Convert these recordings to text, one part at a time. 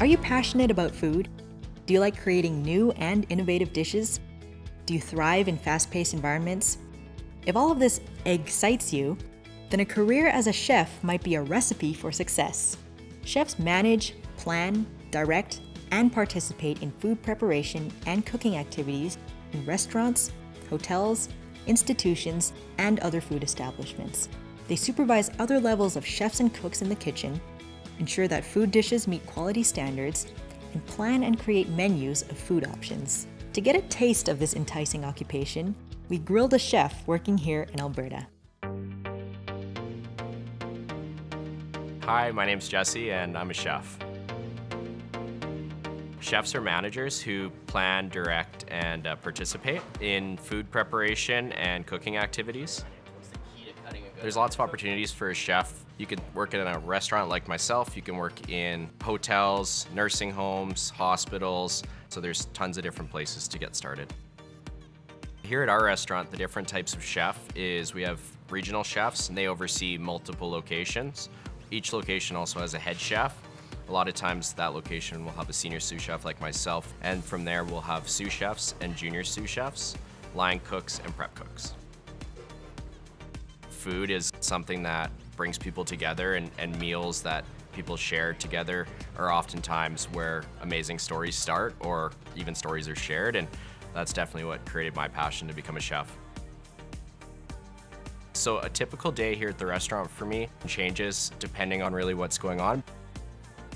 Are you passionate about food? Do you like creating new and innovative dishes? Do you thrive in fast paced environments? If all of this excites you, then a career as a chef might be a recipe for success. Chefs manage, plan, direct, and participate in food preparation and cooking activities in restaurants, hotels, institutions, and other food establishments. They supervise other levels of chefs and cooks in the kitchen, ensure that food dishes meet quality standards, and plan and create menus of food options. To get a taste of this enticing occupation, we grilled a chef working here in Alberta. Hi, my name's Jesse, and I'm a chef. Chefs are managers who plan, direct, and uh, participate in food preparation and cooking activities. There's lots of opportunities for a chef. You can work in a restaurant like myself, you can work in hotels, nursing homes, hospitals, so there's tons of different places to get started. Here at our restaurant, the different types of chef is we have regional chefs and they oversee multiple locations. Each location also has a head chef a lot of times that location will have a senior sous chef like myself, and from there we'll have sous chefs and junior sous chefs, line cooks, and prep cooks. Food is something that brings people together and, and meals that people share together are oftentimes where amazing stories start or even stories are shared and that's definitely what created my passion to become a chef. So a typical day here at the restaurant for me changes depending on really what's going on.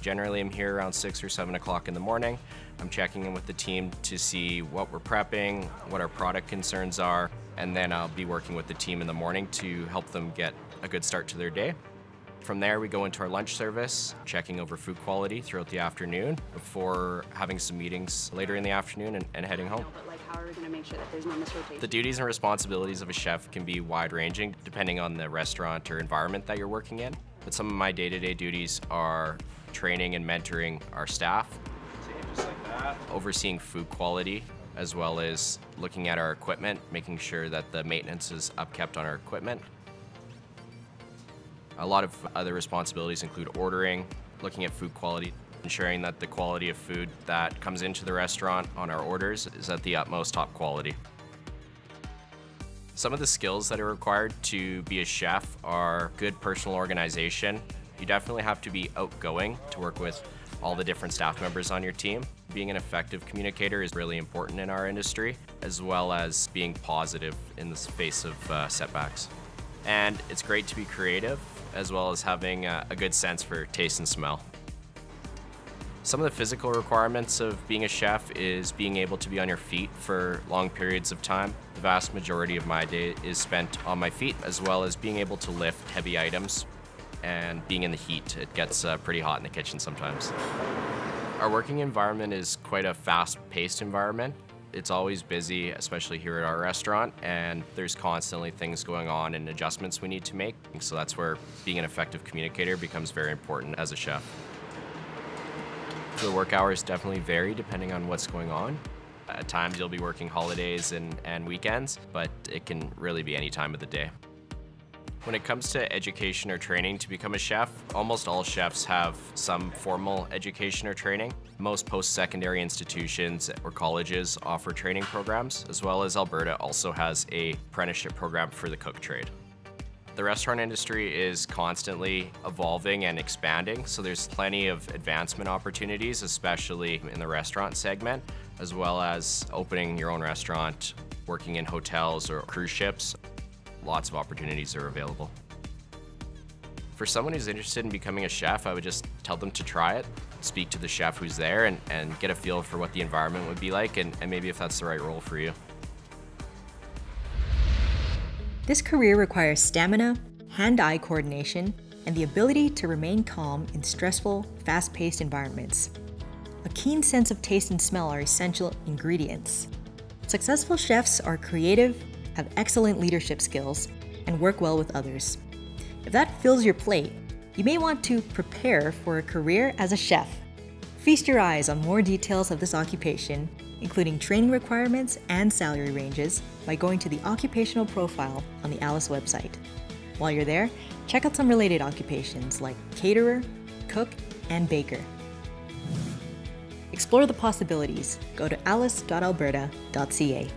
Generally, I'm here around 6 or 7 o'clock in the morning. I'm checking in with the team to see what we're prepping, what our product concerns are, and then I'll be working with the team in the morning to help them get a good start to their day. From there, we go into our lunch service, checking over food quality throughout the afternoon before having some meetings later in the afternoon and, and heading home. the duties and responsibilities of a chef can be wide ranging depending on the restaurant or environment that you're working in. But some of my day to day duties are training and mentoring our staff, like overseeing food quality, as well as looking at our equipment, making sure that the maintenance is upkept on our equipment. A lot of other responsibilities include ordering, looking at food quality, ensuring that the quality of food that comes into the restaurant on our orders is at the utmost top quality. Some of the skills that are required to be a chef are good personal organization, you definitely have to be outgoing to work with all the different staff members on your team. Being an effective communicator is really important in our industry, as well as being positive in the face of uh, setbacks. And it's great to be creative, as well as having a, good sense for taste and smell. Some of the physical requirements of being a chef is being able to be on your feet for long periods of time. The vast majority of my day is spent on my feet, as well as being able to lift heavy items and being in the heat, it gets uh, pretty hot in the kitchen sometimes. Our working environment is quite a fast-paced environment. It's always busy, especially here at our restaurant, and there's constantly things going on and adjustments we need to make. So that's where being an effective communicator becomes very important as a chef. The work hours definitely vary depending on what's going on. At times you'll be working holidays and, and weekends, but it can really be any time of the day. When it comes to education or training to become a chef, almost all chefs have some formal education or training. Most post-secondary institutions or colleges offer training programs, as well as Alberta also has a apprenticeship program for the cook trade. The restaurant industry is constantly evolving and expanding, so there's plenty of advancement opportunities, especially in the restaurant segment, as well as opening your own restaurant, working in hotels or cruise ships lots of opportunities are available. For someone who's interested in becoming a chef, I would just tell them to try it, speak to the chef who's there, and, and get a feel for what the environment would be like, and, and maybe if that's the right role for you. This career requires stamina, hand eye coordination, and the ability to remain calm in stressful, fast paced environments. A keen sense of taste and smell are essential ingredients. Successful chefs are creative, have excellent leadership skills, and work well with others. If that fills your plate, you may want to prepare for a career as a chef. Feast your eyes on more details of this occupation, including training requirements and salary ranges, by going to the occupational profile on the ALIS website. While you're there, check out some related occupations like caterer, cook, and baker. Explore the possibilities. Go to alis.alberta.ca.